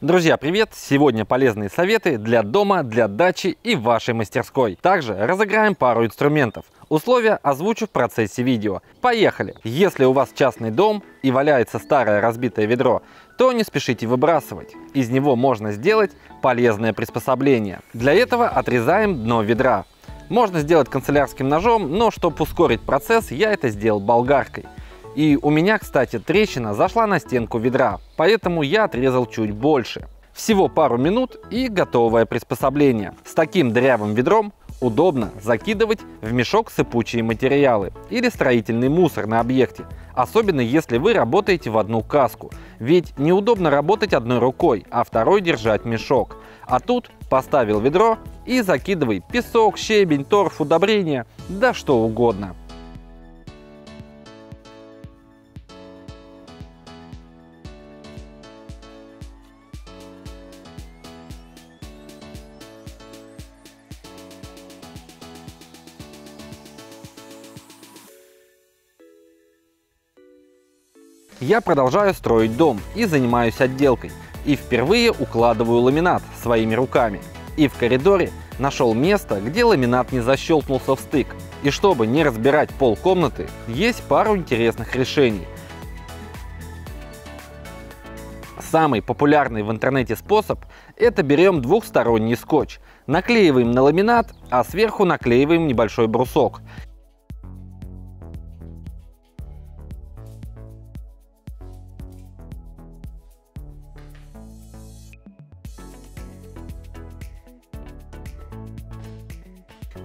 Друзья, привет! Сегодня полезные советы для дома, для дачи и вашей мастерской. Также разыграем пару инструментов. Условия озвучу в процессе видео. Поехали! Если у вас частный дом и валяется старое разбитое ведро, то не спешите выбрасывать. Из него можно сделать полезное приспособление. Для этого отрезаем дно ведра. Можно сделать канцелярским ножом, но чтобы ускорить процесс, я это сделал болгаркой. И у меня, кстати, трещина зашла на стенку ведра, поэтому я отрезал чуть больше. Всего пару минут и готовое приспособление. С таким дырявым ведром удобно закидывать в мешок сыпучие материалы или строительный мусор на объекте, особенно если вы работаете в одну каску. Ведь неудобно работать одной рукой, а второй держать мешок. А тут поставил ведро и закидывай песок, щебень, торф, удобрения, да что угодно. Я продолжаю строить дом и занимаюсь отделкой. И впервые укладываю ламинат своими руками. И в коридоре нашел место, где ламинат не защелкнулся в стык. И чтобы не разбирать пол комнаты, есть пару интересных решений. Самый популярный в интернете способ – это берем двухсторонний скотч, наклеиваем на ламинат, а сверху наклеиваем небольшой брусок.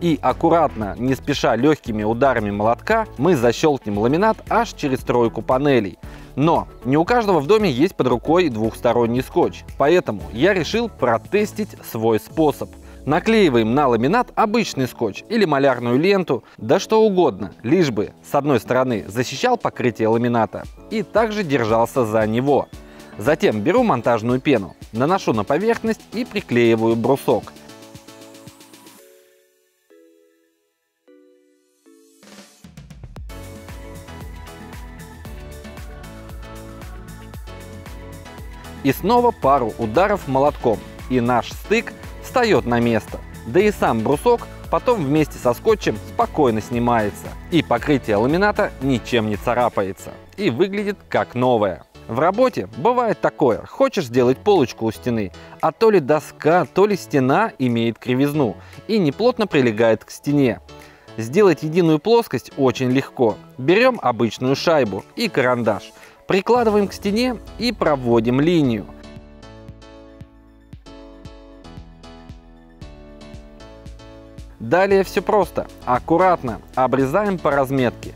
И аккуратно, не спеша легкими ударами молотка, мы защелкнем ламинат аж через тройку панелей. Но не у каждого в доме есть под рукой двухсторонний скотч, поэтому я решил протестить свой способ. Наклеиваем на ламинат обычный скотч или малярную ленту, да что угодно, лишь бы с одной стороны защищал покрытие ламината и также держался за него. Затем беру монтажную пену, наношу на поверхность и приклеиваю брусок – И снова пару ударов молотком, и наш стык встает на место. Да и сам брусок потом вместе со скотчем спокойно снимается. И покрытие ламината ничем не царапается. И выглядит как новое. В работе бывает такое. Хочешь сделать полочку у стены, а то ли доска, то ли стена имеет кривизну и неплотно прилегает к стене. Сделать единую плоскость очень легко. Берем обычную шайбу и карандаш – Прикладываем к стене и проводим линию. Далее все просто. Аккуратно обрезаем по разметке.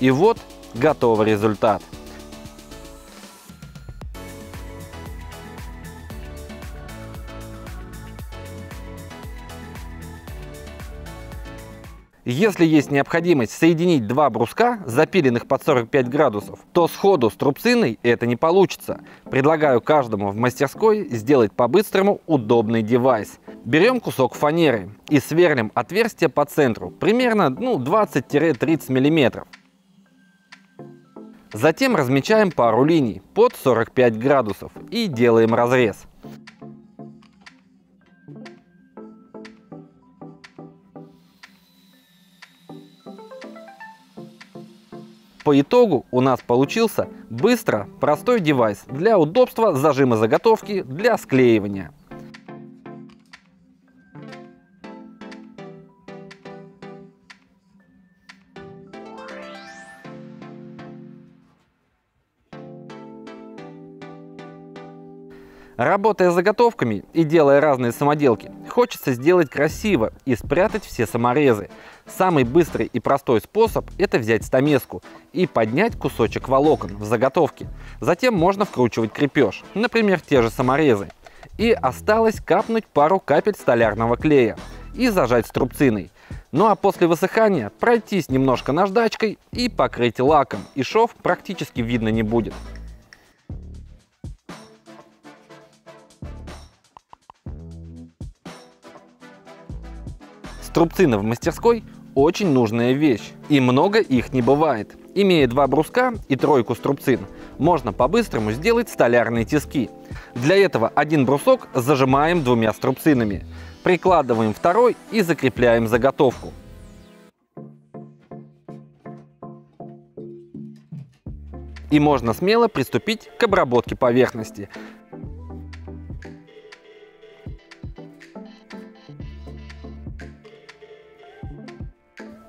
И вот готовый результат. Если есть необходимость соединить два бруска, запиленных под 45 градусов, то сходу с трубциной это не получится. Предлагаю каждому в мастерской сделать по-быстрому удобный девайс. Берем кусок фанеры и сверлим отверстие по центру, примерно ну, 20-30 мм. Затем размечаем пару линий под 45 градусов и делаем разрез. По итогу у нас получился быстро простой девайс для удобства зажима заготовки для склеивания. Работая с заготовками и делая разные самоделки, хочется сделать красиво и спрятать все саморезы. Самый быстрый и простой способ – это взять стамеску и поднять кусочек волокон в заготовке. Затем можно вкручивать крепеж, например, те же саморезы. И осталось капнуть пару капель столярного клея и зажать струбциной. Ну а после высыхания пройтись немножко наждачкой и покрыть лаком, и шов практически видно не будет. Струбцина в мастерской очень нужная вещь, и много их не бывает. Имея два бруска и тройку струбцин, можно по-быстрому сделать столярные тиски. Для этого один брусок зажимаем двумя струбцинами, прикладываем второй и закрепляем заготовку. И можно смело приступить к обработке поверхности.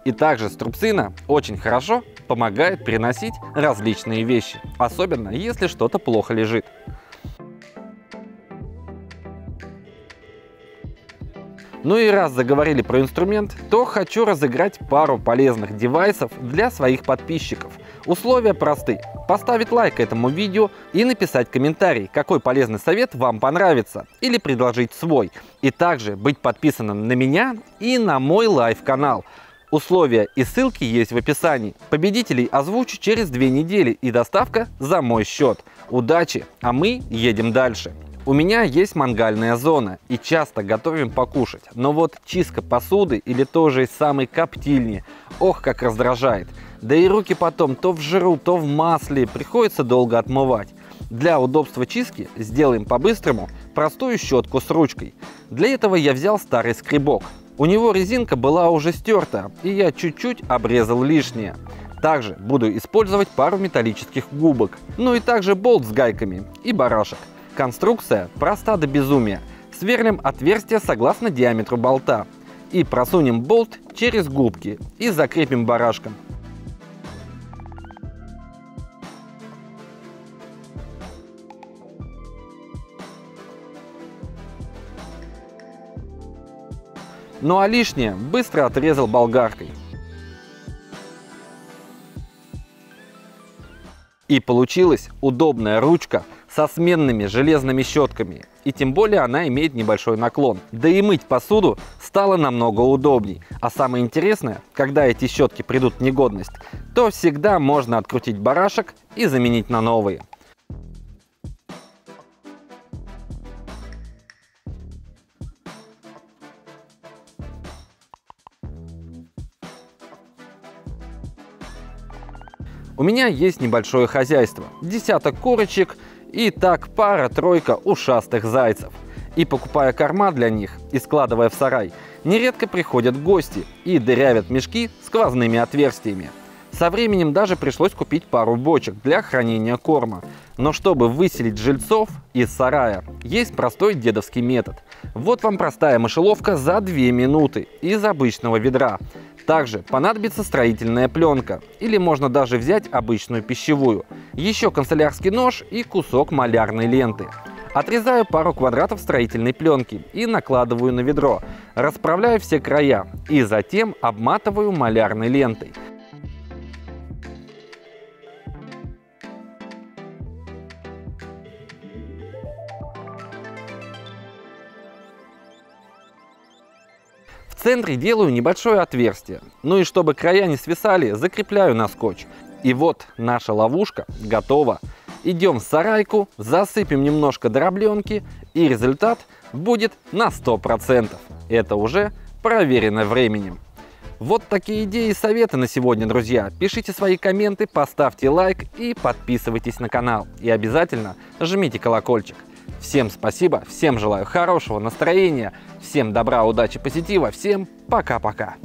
И также струбцина очень хорошо помогает переносить различные вещи, особенно если что-то плохо лежит. Ну и раз заговорили про инструмент, то хочу разыграть пару полезных девайсов для своих подписчиков. Условия просты. Поставить лайк этому видео и написать комментарий, какой полезный совет вам понравится, или предложить свой. И также быть подписанным на меня и на мой live-канал. Условия и ссылки есть в описании. Победителей озвучу через две недели и доставка за мой счет. Удачи, а мы едем дальше. У меня есть мангальная зона и часто готовим покушать, но вот чистка посуды или тоже самой коптильни, ох как раздражает. Да и руки потом то в жиру, то в масле, приходится долго отмывать. Для удобства чистки сделаем по-быстрому простую щетку с ручкой. Для этого я взял старый скребок, у него резинка была уже стерта, и я чуть-чуть обрезал лишнее. Также буду использовать пару металлических губок, ну и также болт с гайками и барашек. Конструкция проста до безумия. Сверлим отверстие согласно диаметру болта и просунем болт через губки и закрепим барашком. Ну а лишнее быстро отрезал болгаркой. И получилась удобная ручка со сменными железными щетками. И тем более она имеет небольшой наклон. Да и мыть посуду стало намного удобней. А самое интересное, когда эти щетки придут в негодность, то всегда можно открутить барашек и заменить на новые. У меня есть небольшое хозяйство, десяток курочек и так пара-тройка ушастых зайцев. И покупая корма для них и складывая в сарай, нередко приходят гости и дырявят мешки сквозными отверстиями. Со временем даже пришлось купить пару бочек для хранения корма. Но чтобы выселить жильцов из сарая, есть простой дедовский метод. Вот вам простая мышеловка за 2 минуты из обычного ведра. Также понадобится строительная пленка, или можно даже взять обычную пищевую, еще канцелярский нож и кусок малярной ленты. Отрезаю пару квадратов строительной пленки и накладываю на ведро, расправляю все края и затем обматываю малярной лентой. Центре делаю небольшое отверстие. Ну и чтобы края не свисали, закрепляю на скотч. И вот наша ловушка готова. Идем в сарайку, засыпем немножко дробленки и результат будет на 100%. Это уже проверено временем. Вот такие идеи и советы на сегодня, друзья. Пишите свои комменты, поставьте лайк и подписывайтесь на канал. И обязательно жмите колокольчик. Всем спасибо, всем желаю хорошего настроения, всем добра, удачи, позитива, всем пока-пока.